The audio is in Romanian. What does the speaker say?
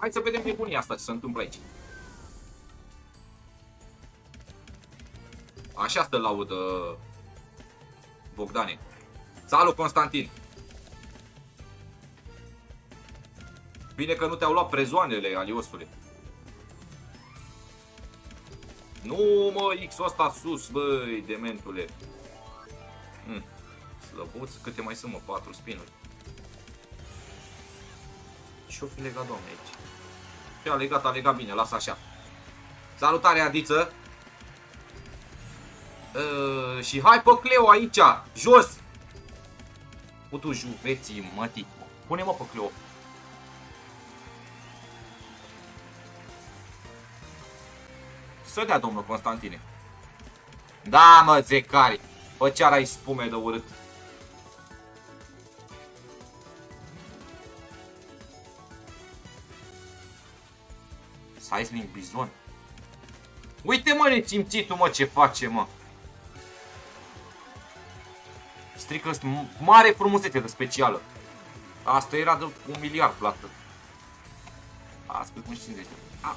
Hai să vedem nebunia asta ce se întâmplă aici. Așa stă laudă Bogdane. Salut, Constantin! Bine că nu te-au luat prezoanele, Aliosule. Nu, mă, X-ul ăsta sus, băi, dementule. Hm. Slăbuț, câte mai sunt, mă? 4 spinuri. Ce-o fi legat, doamne, aici? Ce a legat, a legat bine, lasă așa. Salutare, Adiță! Uh, și hai pe Cleo aici, jos! Putu juveții, mătii. Pune-mă pe Cleo. Să dea, domnul Constantine. Da, mă, zecari. Bă, ce ai spume de urât. Sizling Bizon. Uite, mă, nesimțitul, mă, ce face, mă. Strică mare frumusețe de specială. Asta era de un miliard plată. A, spui cum 50 de... A,